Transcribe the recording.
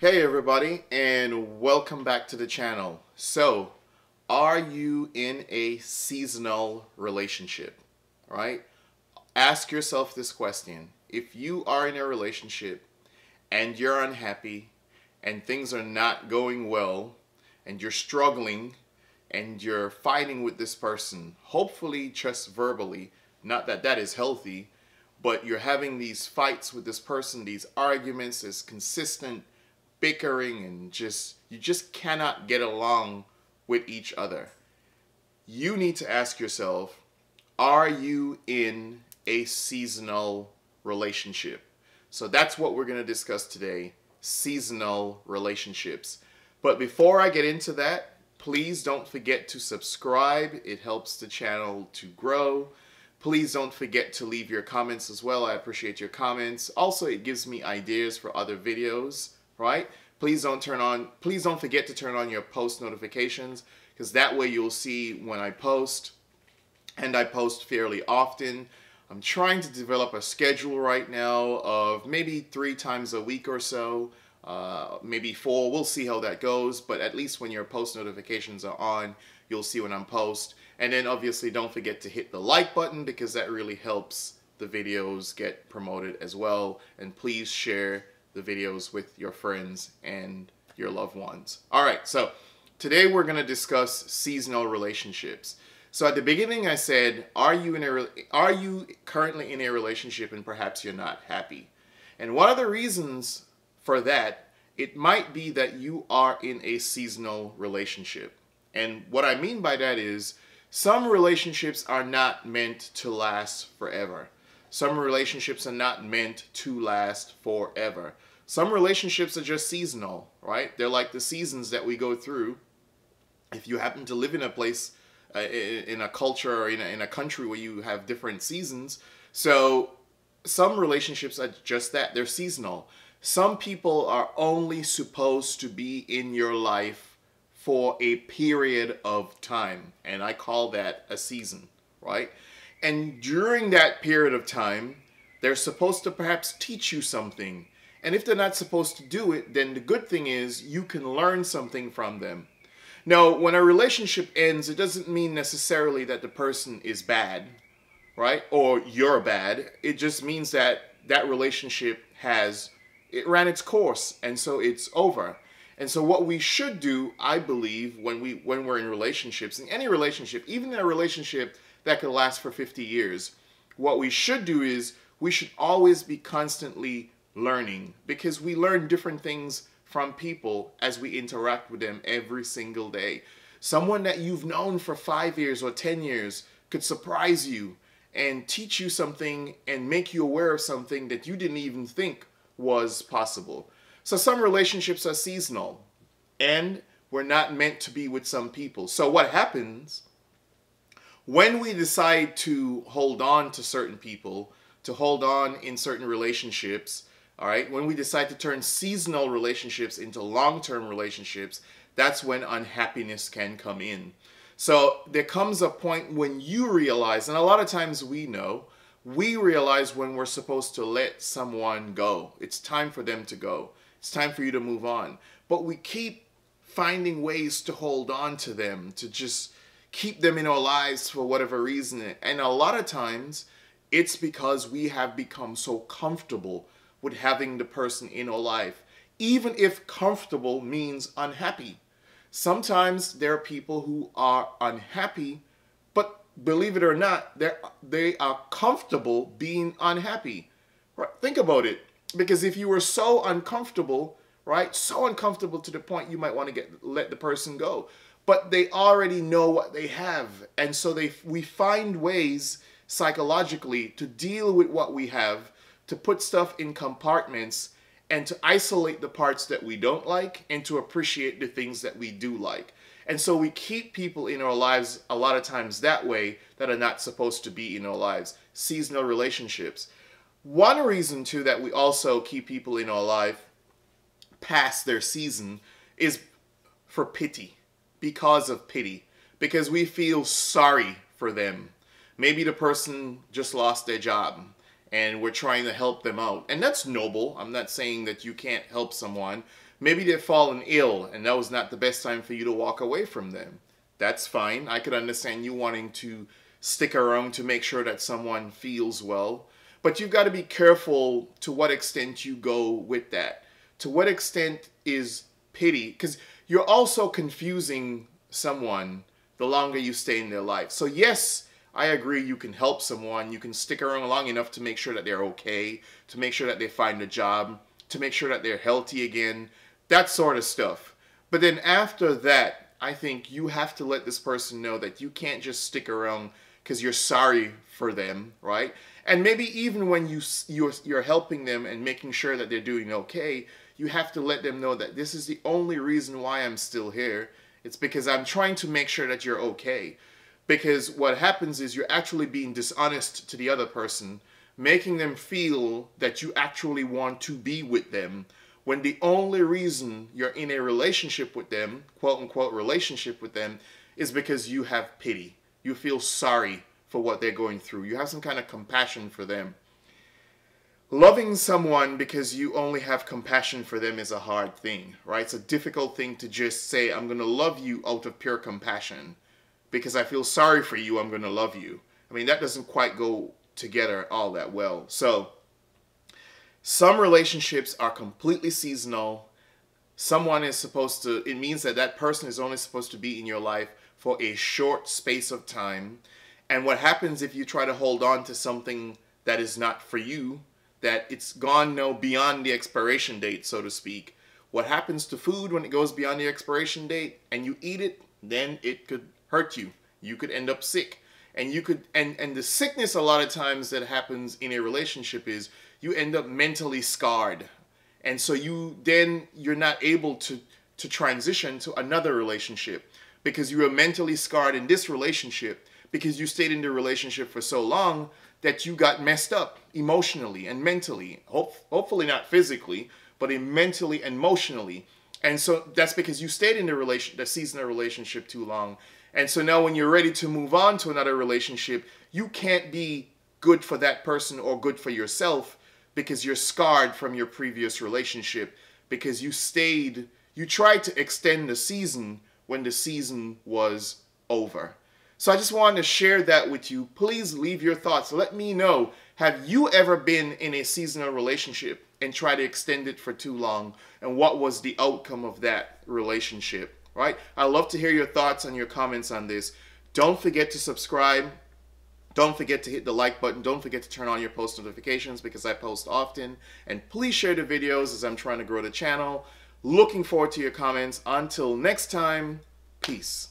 Hey everybody and welcome back to the channel. So, are you in a seasonal relationship? Right? Ask yourself this question. If you are in a relationship and you're unhappy and things are not going well and you're struggling and you're fighting with this person, hopefully just verbally, not that that is healthy, but you're having these fights with this person, these arguments, this consistent bickering and just you just cannot get along with each other. You need to ask yourself, are you in a seasonal relationship? So that's what we're going to discuss today, seasonal relationships. But before I get into that, please don't forget to subscribe. It helps the channel to grow. Please don't forget to leave your comments as well. I appreciate your comments. Also, it gives me ideas for other videos right? Please don't turn on, please don't forget to turn on your post notifications because that way you'll see when I post and I post fairly often. I'm trying to develop a schedule right now of maybe three times a week or so, uh, maybe four. We'll see how that goes, but at least when your post notifications are on, you'll see when I'm post. And then obviously don't forget to hit the like button because that really helps the videos get promoted as well. And please share the videos with your friends and your loved ones. All right, so today we're going to discuss seasonal relationships. So at the beginning I said, are you in a are you currently in a relationship and perhaps you're not happy? And one of the reasons for that, it might be that you are in a seasonal relationship. And what I mean by that is some relationships are not meant to last forever. Some relationships are not meant to last forever. Some relationships are just seasonal, right? They're like the seasons that we go through. If you happen to live in a place, uh, in a culture or in a, in a country where you have different seasons, so some relationships are just that. They're seasonal. Some people are only supposed to be in your life for a period of time, and I call that a season, right? And during that period of time, they're supposed to perhaps teach you something. And if they're not supposed to do it, then the good thing is you can learn something from them. Now, when a relationship ends, it doesn't mean necessarily that the person is bad, right? Or you're bad. It just means that that relationship has, it ran its course and so it's over. And so what we should do, I believe, when we when we're in relationships, in any relationship, even in a relationship that could last for 50 years, what we should do is we should always be constantly learning because we learn different things from people as we interact with them every single day. Someone that you've known for five years or 10 years could surprise you and teach you something and make you aware of something that you didn't even think was possible. So some relationships are seasonal and we're not meant to be with some people. So what happens when we decide to hold on to certain people, to hold on in certain relationships, all right, when we decide to turn seasonal relationships into long term relationships, that's when unhappiness can come in. So there comes a point when you realize, and a lot of times we know, we realize when we're supposed to let someone go. It's time for them to go. It's time for you to move on. But we keep finding ways to hold on to them, to just keep them in our lives for whatever reason. And a lot of times it's because we have become so comfortable with having the person in our life, even if comfortable means unhappy. Sometimes there are people who are unhappy, but believe it or not, they they are comfortable being unhappy. Right? Think about it, because if you were so uncomfortable, right, so uncomfortable to the point you might want to get let the person go, but they already know what they have, and so they we find ways psychologically to deal with what we have to put stuff in compartments and to isolate the parts that we don't like and to appreciate the things that we do like. And so we keep people in our lives a lot of times that way that are not supposed to be in our lives. Seasonal relationships. One reason too that we also keep people in our life past their season is for pity, because of pity, because we feel sorry for them. Maybe the person just lost their job and we're trying to help them out. And that's noble. I'm not saying that you can't help someone. Maybe they've fallen ill and that was not the best time for you to walk away from them. That's fine. I could understand you wanting to stick around to make sure that someone feels well. But you've got to be careful to what extent you go with that. To what extent is pity? Because you're also confusing someone the longer you stay in their life. So, yes, I agree you can help someone. You can stick around long enough to make sure that they're okay, to make sure that they find a job, to make sure that they're healthy again, that sort of stuff. But then after that, I think you have to let this person know that you can't just stick around because you're sorry for them, right? And maybe even when you you're, you're helping them and making sure that they're doing okay, you have to let them know that this is the only reason why I'm still here. It's because I'm trying to make sure that you're okay. Because what happens is you're actually being dishonest to the other person, making them feel that you actually want to be with them when the only reason you're in a relationship with them, quote unquote relationship with them, is because you have pity. You feel sorry for what they're going through. You have some kind of compassion for them. Loving someone because you only have compassion for them is a hard thing, right? It's a difficult thing to just say, I'm going to love you out of pure compassion. Because I feel sorry for you, I'm going to love you. I mean, that doesn't quite go together all that well. So, some relationships are completely seasonal. Someone is supposed to, it means that that person is only supposed to be in your life for a short space of time. And what happens if you try to hold on to something that is not for you, that it's gone no beyond the expiration date, so to speak? What happens to food when it goes beyond the expiration date and you eat it, then it could hurt you. You could end up sick. And you could and and the sickness a lot of times that happens in a relationship is you end up mentally scarred. And so you then you're not able to to transition to another relationship because you are mentally scarred in this relationship because you stayed in the relationship for so long that you got messed up emotionally and mentally. Hope, hopefully not physically, but mentally and emotionally. And so that's because you stayed in the relation, the seasonal relationship too long. And so now when you're ready to move on to another relationship, you can't be good for that person or good for yourself because you're scarred from your previous relationship because you stayed, you tried to extend the season when the season was over. So I just wanted to share that with you. Please leave your thoughts. Let me know. Have you ever been in a seasonal relationship and tried to extend it for too long? And what was the outcome of that relationship? Right? I love to hear your thoughts and your comments on this. Don't forget to subscribe don't forget to hit the like button. Don't forget to turn on your post notifications because I post often. And please share the videos as I'm trying to grow the channel. Looking forward to your comments. Until next time, peace.